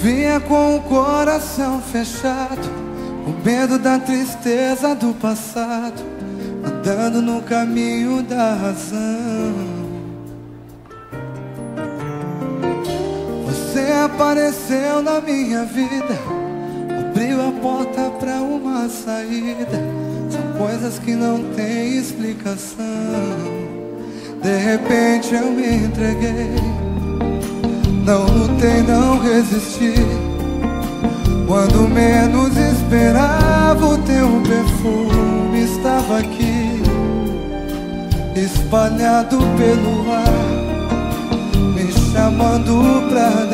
vinha com o coração fechado, com medo da tristeza do passado, andando no caminho da razão. Você apareceu na minha vida, abriu a porta para uma saída. São coisas que não têm explicação. De repente eu me entreguei não lutei, não resisti. Quando menos esperava o teu perfume estava aqui Espalhado pelo ar Me chamando pra